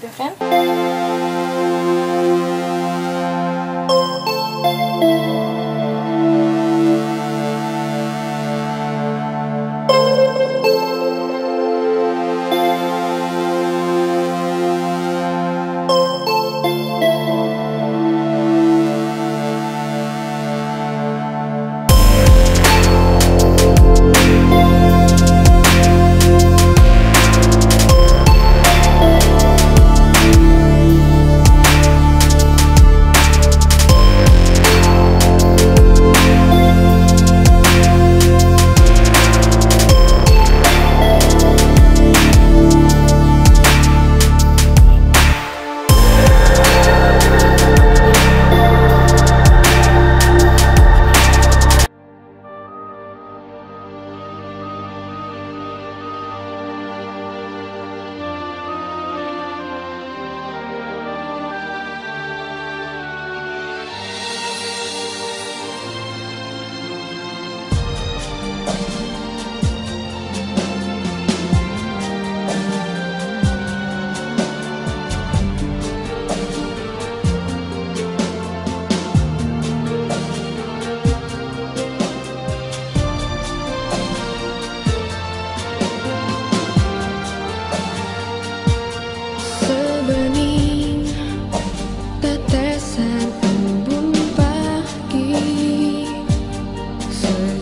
different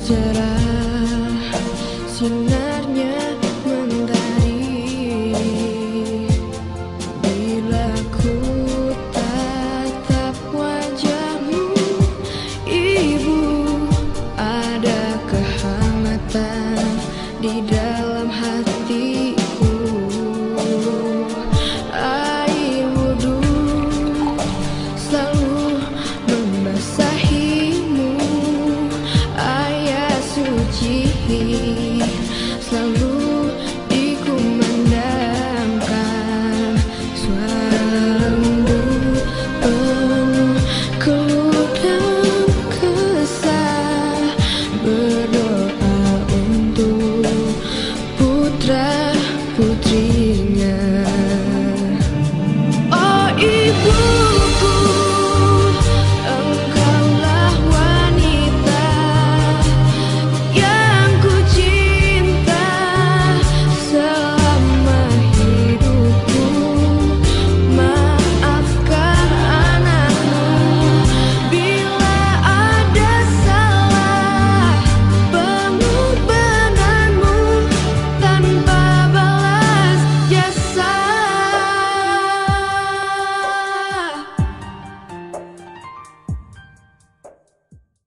cerah sinarnya mentari bila ku tatap wajahmu ibu ada kehangatan di dalam Slowly. selalu